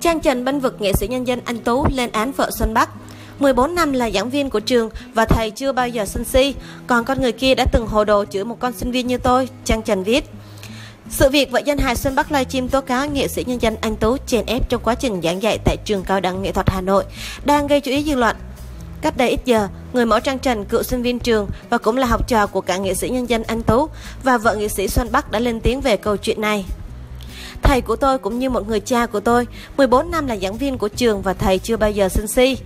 Trang Trần bênh vực nghệ sĩ nhân dân anh Tú lên án vợ Xuân Bắc. 14 năm là giảng viên của trường và thầy chưa bao giờ sân si, còn con người kia đã từng hồ đồ chửi một con sinh viên như tôi, Trang Trần viết. Sự việc vợ danh hài Xuân Bắc livestream tố cáo nghệ sĩ nhân dân anh Tú chèn ép trong quá trình giảng dạy tại trường cao đẳng nghệ thuật Hà Nội đang gây chú ý dư luận. Cách đây ít giờ, người mẫu Trang Trần, cựu sinh viên trường và cũng là học trò của cả nghệ sĩ nhân dân Anh Tú và vợ nghệ sĩ Xuân Bắc đã lên tiếng về câu chuyện này. Thầy của tôi cũng như một người cha của tôi, 14 năm là giảng viên của trường và thầy chưa bao giờ sinh si.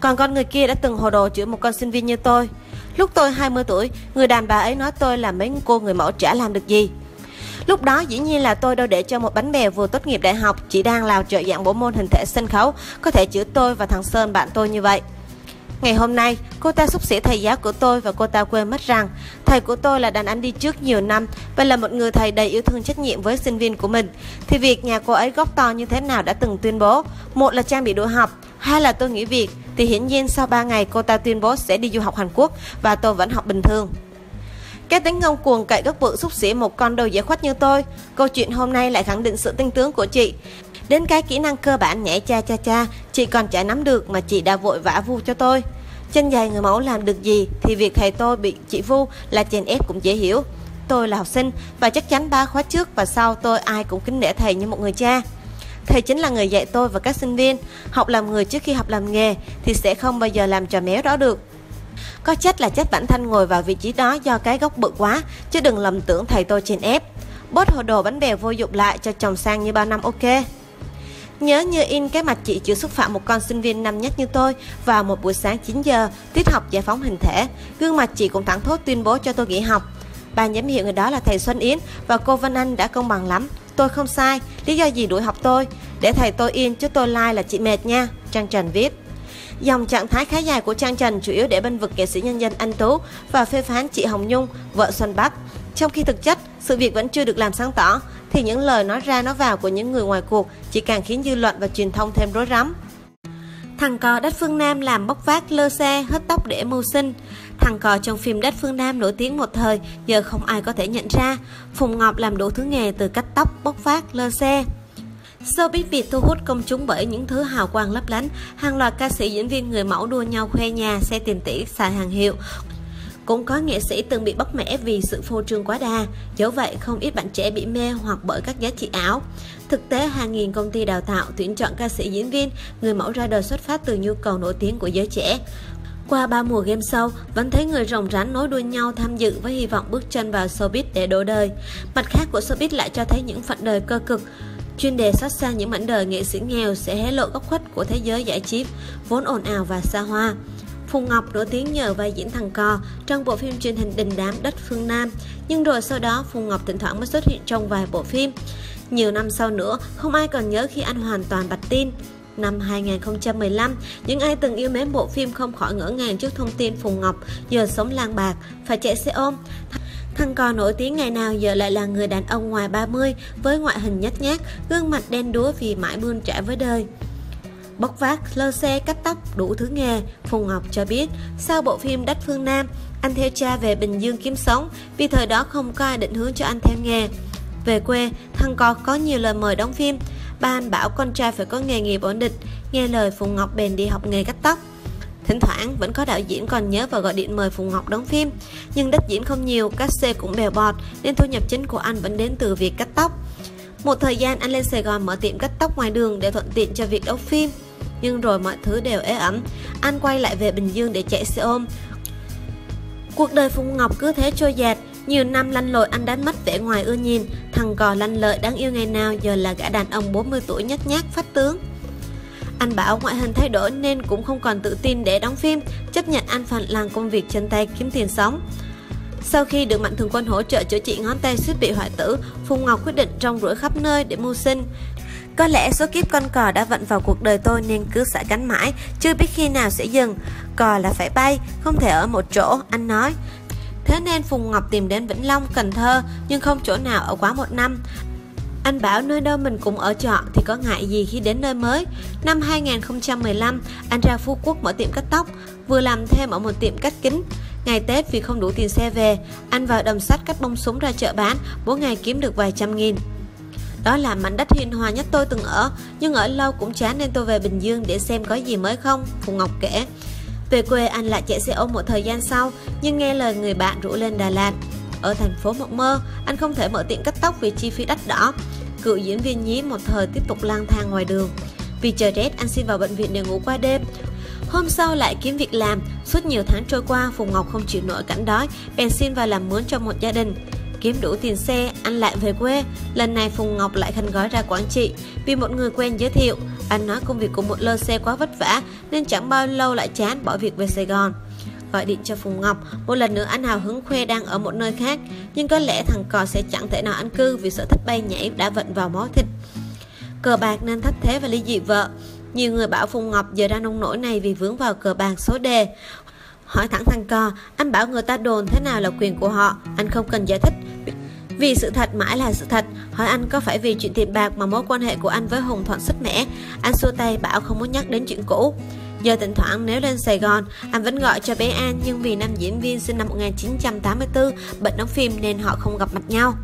Còn con người kia đã từng hồ đồ chửi một con sinh viên như tôi. Lúc tôi 20 tuổi, người đàn bà ấy nói tôi là mấy cô người mẫu chả làm được gì. Lúc đó dĩ nhiên là tôi đâu để cho một bánh bèo vừa tốt nghiệp đại học chỉ đang làm trợ dạng bộ môn hình thể sân khấu có thể chữa tôi và thằng Sơn bạn tôi như vậy. Ngày hôm nay, cô ta xúc xỉa thầy giáo của tôi và cô ta quên mất rằng thầy của tôi là đàn anh đi trước nhiều năm và là một người thầy đầy yêu thương trách nhiệm với sinh viên của mình. Thì việc nhà cô ấy góc to như thế nào đã từng tuyên bố, một là Trang bị đuổi học, hai là tôi nghỉ việc, thì hiển nhiên sau 3 ngày cô ta tuyên bố sẽ đi du học Hàn Quốc và tôi vẫn học bình thường. Cái tính ngông cuồng cậy gốc vợ xúc xỉa một con đầu dễ khuất như tôi. Câu chuyện hôm nay lại khẳng định sự tinh tướng của chị. Đến cái kỹ năng cơ bản nhảy cha cha cha, chị còn chả nắm được mà chị đã vội vã vu cho tôi. Chân dài người mẫu làm được gì thì việc thầy tôi bị chị vu là chèn ép cũng dễ hiểu. Tôi là học sinh và chắc chắn ba khóa trước và sau tôi ai cũng kính nể thầy như một người cha. Thầy chính là người dạy tôi và các sinh viên học làm người trước khi học làm nghề thì sẽ không bao giờ làm trò méo đó được. Có chết là chết bản thân ngồi vào vị trí đó do cái gốc bự quá, chứ đừng lầm tưởng thầy tôi chèn ép. Bớt hồ đồ bánh bèo vô dụng lại cho chồng sang như bao năm ok. Nhớ như in cái mặt chị chịu xúc phạm một con sinh viên năm nhất như tôi vào một buổi sáng 9 giờ, tiết học giải phóng hình thể. Gương mặt chị cũng thẳng thốt tuyên bố cho tôi nghỉ học. Ban giám hiệu người đó là thầy Xuân Yến và cô Vân Anh đã công bằng lắm. Tôi không sai, lý do gì đuổi học tôi? Để thầy tôi in chứ tôi like là chị mệt nha, Trang Trần viết. Dòng trạng thái khá dài của Trang Trần chủ yếu để bên vực nghệ sĩ nhân dân Anh Tú và phê phán chị Hồng Nhung, vợ Xuân Bắc. Trong khi thực chất, sự việc vẫn chưa được làm sáng tỏ, thì những lời nói ra nói vào của những người ngoài cuộc chỉ càng khiến dư luận và truyền thông thêm rối rắm. Thằng cò đất phương Nam làm bốc vác lơ xe, hớt tóc để mưu sinh. Thằng cò trong phim Đất Phương Nam nổi tiếng một thời, giờ không ai có thể nhận ra. Phùng Ngọc làm đủ thứ nghề từ cắt tóc, bốc vác, lơ xe. Showbiz Việt thu hút công chúng bởi những thứ hào quang lấp lánh, hàng loạt ca sĩ diễn viên người mẫu đua nhau khoe nhà, xe tiền tỷ, xài hàng hiệu. Cũng có nghệ sĩ từng bị bóc mẽ vì sự phô trương quá đa, dẫu vậy không ít bạn trẻ bị mê hoặc bởi các giá trị ảo. Thực tế, hàng nghìn công ty đào tạo tuyển chọn ca sĩ diễn viên, người mẫu ra đời xuất phát từ nhu cầu nổi tiếng của giới trẻ. Qua ba mùa game show, vẫn thấy người rồng rắn nối đuôi nhau tham dự với hy vọng bước chân vào showbiz để đổ đời. Mặt khác của showbiz lại cho thấy những phận đời cơ cực, chuyên đề xót xa những mảnh đời nghệ sĩ nghèo sẽ hé lộ góc khuất của thế giới giải trí vốn ồn ào và xa hoa. Phùng Ngọc nổi tiếng nhờ vai diễn thằng cò trong bộ phim truyền hình đình đám Đất Phương Nam, nhưng rồi sau đó Phùng Ngọc thỉnh thoảng mới xuất hiện trong vài bộ phim. Nhiều năm sau nữa, không ai còn nhớ khi anh hoàn toàn bạch tin. Năm 2015, những ai từng yêu mến bộ phim không khỏi ngỡ ngàng trước thông tin Phùng Ngọc giờ sống lang bạc, phải chạy xe ôm. Thằng cò nổi tiếng ngày nào giờ lại là người đàn ông ngoài 30 với ngoại hình nhếch nhác, gương mặt đen đúa vì mãi bươn trải với đời. Bóc vác, lơ xe, cắt tóc, đủ thứ nghề, Phùng Ngọc cho biết sau bộ phim Đất Phương Nam, anh theo cha về Bình Dương kiếm sống vì thời đó không có ai định hướng cho anh theo nghề. Về quê, thằng cò có nhiều lời mời đóng phim. Ba anh bảo con trai phải có nghề nghiệp ổn định, nghe lời Phùng Ngọc bèn đi học nghề cắt tóc. Thỉnh thoảng vẫn có đạo diễn còn nhớ và gọi điện mời Phùng Ngọc đóng phim. Nhưng đất diễn không nhiều, các xe cũng bèo bọt Nên thu nhập chính của anh vẫn đến từ việc cắt tóc. Một thời gian anh lên Sài Gòn mở tiệm cắt tóc ngoài đường để thuận tiện cho việc đóng phim. Nhưng rồi mọi thứ đều ế ẩm. Anh quay lại về Bình Dương để chạy xe ôm. Cuộc đời Phùng Ngọc cứ thế trôi dạt. Nhiều năm lanh lội anh đánh mất vẻ ngoài ưa nhìn. Thằng cò lanh lợi đáng yêu ngày nào giờ là gã đàn ông 40 tuổi nhát nhát phát tướng anh bảo ngoại hình thay đổi nên cũng không còn tự tin để đóng phim, chấp nhận anh phần làm công việc chân tay kiếm tiền sống. Sau khi được Mạnh Thường Quân hỗ trợ chữa trị ngón tay suýt bị hoại tử, Phùng Ngọc quyết định rong ruổi khắp nơi để mưu sinh. Có lẽ số kiếp con cò đã vận vào cuộc đời tôi nên cứ xả cánh mãi, chưa biết khi nào sẽ dừng. Cò là phải bay, không thể ở một chỗ, anh nói. Thế nên Phùng Ngọc tìm đến Vĩnh Long, Cần Thơ, nhưng không chỗ nào ở quá một năm. Anh bảo nơi đâu mình cũng ở trọ thì có ngại gì khi đến nơi mới. Năm 2015, anh ra Phú Quốc mở tiệm cắt tóc, vừa làm thêm ở một tiệm cắt kính. Ngày Tết vì không đủ tiền xe về, anh vào đồng sắt cắt bông súng ra chợ bán, mỗi ngày kiếm được vài trăm nghìn. Đó là mảnh đất hiền hòa nhất tôi từng ở, nhưng ở lâu cũng chán nên tôi về Bình Dương để xem có gì mới không, Phùng Ngọc kể. Về quê anh lại chạy xe ôm một thời gian sau, nhưng nghe lời người bạn rủ lên Đà Lạt. Ở thành phố mộng mơ, anh không thể mở tiệm cắt tóc vì chi phí đắt đỏ. Cựu diễn viên nhí một thời tiếp tục lang thang ngoài đường. Vì trời rét, anh xin vào bệnh viện để ngủ qua đêm. Hôm sau lại kiếm việc làm, suốt nhiều tháng trôi qua, Phùng Ngọc không chịu nổi cảnh đói, bèn xin vào làm mướn cho một gia đình. Kiếm đủ tiền xe, anh lại về quê. Lần này Phùng Ngọc lại khăn gói ra Quảng Trị vì một người quen giới thiệu. Anh nói công việc của một lơ xe quá vất vả nên chẳng bao lâu lại chán bỏ việc về Sài Gòn. Gọi điện cho Phùng Ngọc, một lần nữa anh hào hứng khoe đang ở một nơi khác, nhưng có lẽ thằng cò sẽ chẳng thể nào ăn cư vì sở thích bay nhảy đã vận vào máu thịt. Cờ bạc nên thất thế và ly dị vợ. Nhiều người bảo Phùng Ngọc giờ đang nông nổi này vì vướng vào cờ bạc số đề. Hỏi thẳng thằng cò, anh bảo người ta đồn thế nào là quyền của họ, anh không cần giải thích. Vì sự thật mãi là sự thật, hỏi anh có phải vì chuyện tiền bạc mà mối quan hệ của anh với Hùng Thuận sức mẻ. Anh xua tay bảo không muốn nhắc đến chuyện cũ. Giờ thỉnh thoảng nếu lên Sài Gòn, anh vẫn gọi cho bé An nhưng vì nam diễn viên sinh năm 1984 bệnh đóng phim nên họ không gặp mặt nhau.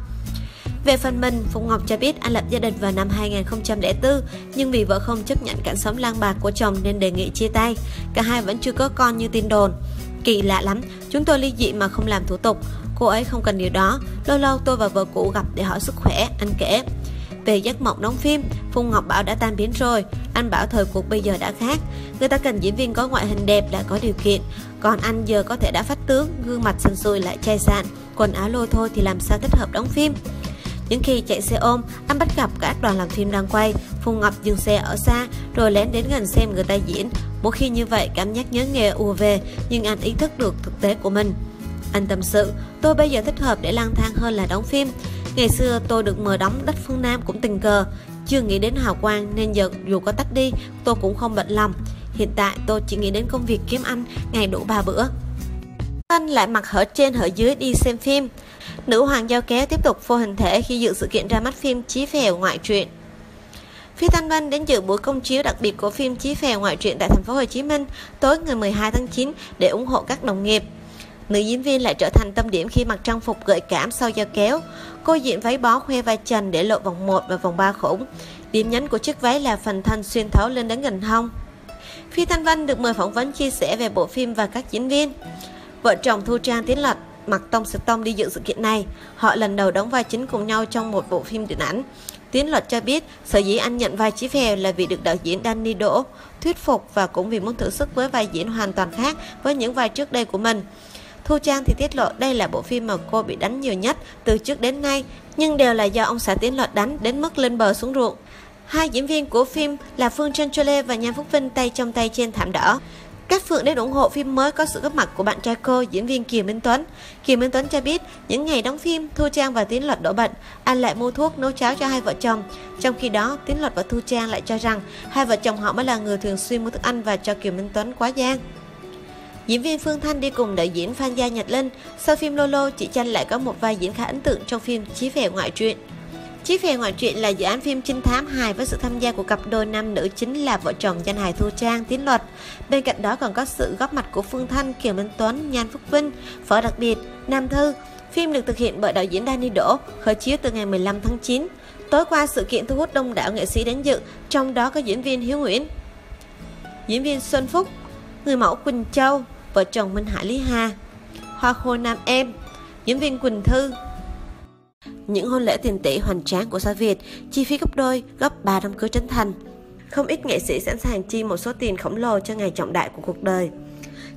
Về phần mình, Phùng Ngọc cho biết anh lập gia đình vào năm 2004, nhưng vì vợ không chấp nhận cảnh sống lang bạc của chồng nên đề nghị chia tay. Cả hai vẫn chưa có con như tin đồn. Kỳ lạ lắm, chúng tôi ly dị mà không làm thủ tục. Cô ấy không cần điều đó. Lâu lâu tôi và vợ cũ gặp để hỏi sức khỏe, anh kể. Về giấc mộng đóng phim, Phùng Ngọc bảo đã tan biến rồi. Anh bảo thời cuộc bây giờ đã khác. Người ta cần diễn viên có ngoại hình đẹp đã có điều kiện. Còn anh giờ có thể đã phát tướng, gương mặt sần xui lại chai sạn. Quần áo lôi thôi thì làm sao thích hợp đóng phim. Những khi chạy xe ôm, anh bắt gặp các đoàn làm phim đang quay, Phùng Ngọc dừng xe ở xa, rồi lén đến gần xem người ta diễn. Mỗi khi như vậy, cảm giác nhớ nghề ùa về, nhưng anh ý thức được thực tế của mình. Anh tâm sự, tôi bây giờ thích hợp để lang thang hơn là đóng phim. Ngày xưa tôi được mời đóng đất phương Nam cũng tình cờ, chưa nghĩ đến hào quang nên giờ dù có tắt đi, tôi cũng không bận lòng. Hiện tại tôi chỉ nghĩ đến công việc kiếm ăn ngày đủ ba bữa. Anh lại mặc hở trên hở dưới đi xem phim. Nữ hoàng giao kéo tiếp tục phô hình thể khi dự sự kiện ra mắt phim Chí Phèo ngoại truyện. Phi Thanh Vân đến dự buổi công chiếu đặc biệt của phim Chí Phèo ngoại truyện tại thành phố Hồ Chí Minh tối ngày 12 tháng 9 để ủng hộ các đồng nghiệp. Nữ diễn viên lại trở thành tâm điểm khi mặc trang phục gợi cảm sau giao kéo. Cô diện váy bó khoe vai trần để lộ vòng 1 và vòng 3 khủng. Điểm nhấn của chiếc váy là phần thân xuyên thấu lên đến gần hông. Phi Thanh Vân được mời phỏng vấn chia sẻ về bộ phim và các diễn viên. Vợ chồng Thu Trang Tiến Lật mặc tông sực tông đi dự sự kiện này. Họ lần đầu đóng vai chính cùng nhau trong một bộ phim điện ảnh. Tiến Luật cho biết, sở dĩ anh nhận vai Chí Phèo là vì được đạo diễn Danny Đỗ thuyết phục và cũng vì muốn thử sức với vai diễn hoàn toàn khác với những vai trước đây của mình. Thu Trang thì tiết lộ đây là bộ phim mà cô bị đánh nhiều nhất từ trước đến nay, nhưng đều là do ông xã Tiến Lợi đánh đến mức lên bờ xuống ruộng. Hai diễn viên của phim là Phương Trân Chole và Nhan Phúc Vinh tay trong tay trên thảm đỏ. Các Phượng đến ủng hộ phim mới có sự góp mặt của bạn trai cô, diễn viên Kiều Minh Tuấn. Kiều Minh Tuấn cho biết, những ngày đóng phim, Thu Trang và Tiến Luật đổ bệnh, anh lại mua thuốc nấu cháo cho hai vợ chồng. Trong khi đó, Tiến Luật và Thu Trang lại cho rằng hai vợ chồng họ mới là người thường xuyên mua thức ăn và cho Kiều Minh Tuấn quá gian. Diễn viên Phương Thanh đi cùng đạo diễn Phan Gia Nhật Linh. Sau phim Lolo, chị Chanh lại có một vai diễn khá ấn tượng trong phim Chí Phèo ngoại truyện. Chí Phèo ngoại truyện là dự án phim trinh thám hài với sự tham gia của cặp đôi nam nữ chính là vợ chồng danh hài Thu Trang, Tiến Luật. Bên cạnh đó còn có sự góp mặt của Phương Thanh, Kiều Minh Tuấn, Nhan Phúc Vinh, Phở Đặc Biệt, Nam Thư. Phim được thực hiện bởi đạo diễn Danny Đỗ, khởi chiếu từ ngày 15 tháng 9. Tối qua sự kiện thu hút đông đảo nghệ sĩ đến dự, trong đó có diễn viên Hiếu Nguyễn, diễn viên Xuân Phúc, người mẫu Quỳnh Châu, vợ chồng Minh Hải Lý Hà, Hoa Khôi Nam Em, diễn viên Quỳnh Thư. Những hôn lễ tiền tỷ hoành tráng của xã Việt, chi phí gấp đôi, gấp 3 đám cưới Trấn Thành. Không ít nghệ sĩ sẵn sàng chi một số tiền khổng lồ cho ngày trọng đại của cuộc đời.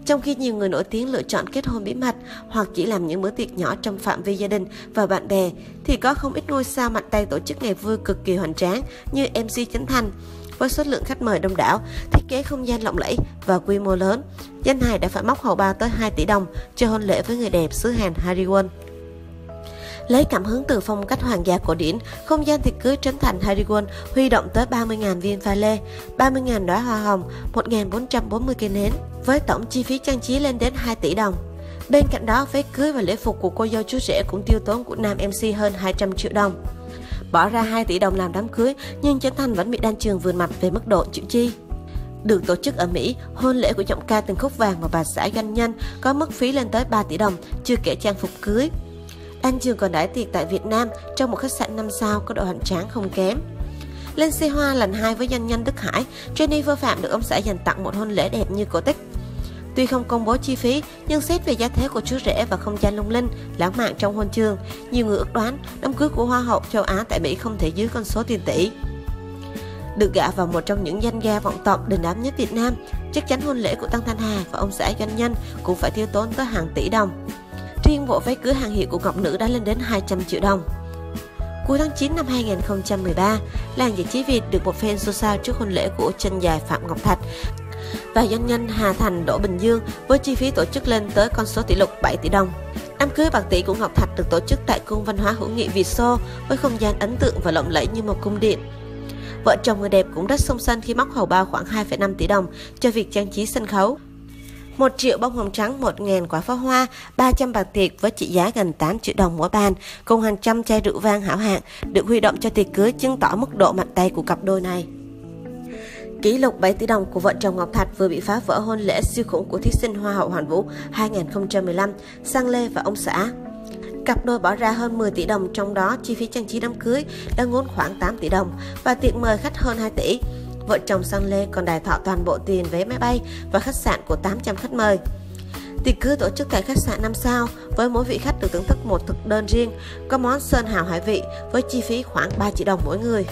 Trong khi nhiều người nổi tiếng lựa chọn kết hôn bí mật hoặc chỉ làm những bữa tiệc nhỏ trong phạm vi gia đình và bạn bè, thì có không ít ngôi sao mạnh tay tổ chức ngày vui cực kỳ hoành tráng như MC Chấn Thành, với số lượng khách mời đông đảo, thiết kế không gian lộng lẫy và quy mô lớn. Danh hài đã phải móc hầu bao tới 2 tỷ đồng cho hôn lễ với người đẹp xứ Hàn Harry Won. Lấy cảm hứng từ phong cách hoàng gia cổ điển, không gian tiệc cưới Trấn Thành Harry Won huy động tới 30.000 viên pha lê, 30.000 đóa hoa hồng, 1.440 cây nến, với tổng chi phí trang trí lên đến 2 tỷ đồng. Bên cạnh đó, váy cưới và lễ phục của cô dâu chú rể cũng tiêu tốn của nam MC hơn 200 triệu đồng. Bỏ ra 2 tỷ đồng làm đám cưới, nhưng Trấn Thành vẫn bị đan trường vườn mặt về mức độ chịu chi. Được tổ chức ở Mỹ, hôn lễ của giọng ca từng khúc vàng và bà xã doanh nhân có mức phí lên tới 3 tỷ đồng, chưa kể trang phục cưới. Đan Trường còn đãi tiệc tại Việt Nam trong một khách sạn 5 sao có độ hoành tráng không kém. Lên xe hoa lần hai với doanh nhân Đức Hải, Jennifer Phạm được ông xã dành tặng một hôn lễ đẹp như cổ tích. Tuy không công bố chi phí, nhưng xét về giá thế của chú rể và không gian lung linh, lãng mạn trong hôn trường, nhiều người ước đoán đám cưới của Hoa hậu châu Á tại Mỹ không thể dưới con số tiền tỷ. Được gả vào một trong những danh gia vọng tộc đình đám nhất Việt Nam, chắc chắn hôn lễ của Tăng Thanh Hà và ông xã doanh nhân cũng phải tiêu tốn tới hàng tỷ đồng. Riêng bộ váy cưới hàng hiệu của Ngọc Nữ đã lên đến 200 triệu đồng. Cuối tháng 9 năm 2013, làng giải trí Việt được một fan xôn xao trước hôn lễ của chân dài Phạm Ngọc Thạch và doanh nhân Hà Thành Đỗ Bình Dương với chi phí tổ chức lên tới con số kỷ lục 7 tỷ đồng. Đám cưới bạc tỷ của Ngọc Thạch được tổ chức tại cung văn hóa hữu nghị Việt Xô với không gian ấn tượng và lộng lẫy như một cung điện. Vợ chồng người đẹp cũng rất sung sân khi móc hầu bao khoảng 2,5 tỷ đồng cho việc trang trí sân khấu. 1 triệu bông hồng trắng, 1 ngàn quả pháo hoa, 300 bạc tiệc với trị giá gần 8 triệu đồng mỗi bàn, cùng hàng trăm chai rượu vang hảo hạng được huy động cho tiệc cưới chứng tỏ mức độ mạnh tay của cặp đôi này. Kỷ lục 7 tỷ đồng của vợ chồng Ngọc Thạch vừa bị phá vỡ hôn lễ siêu khủng của thí sinh Hoa hậu Hoàn Vũ 2015, Sang Lê và ông xã. Cặp đôi bỏ ra hơn 10 tỷ đồng, trong đó chi phí trang trí đám cưới đã ngốn khoảng 8 tỷ đồng và tiệc mời khách hơn 2 tỷ. Vợ chồng Sang Lê còn đài thọ toàn bộ tiền vé máy bay và khách sạn của 800 khách mời. Tiệc cưới tổ chức tại khách sạn 5 sao với mỗi vị khách được thưởng thức một thực đơn riêng, có món sơn hào hải vị với chi phí khoảng 3 triệu đồng mỗi người.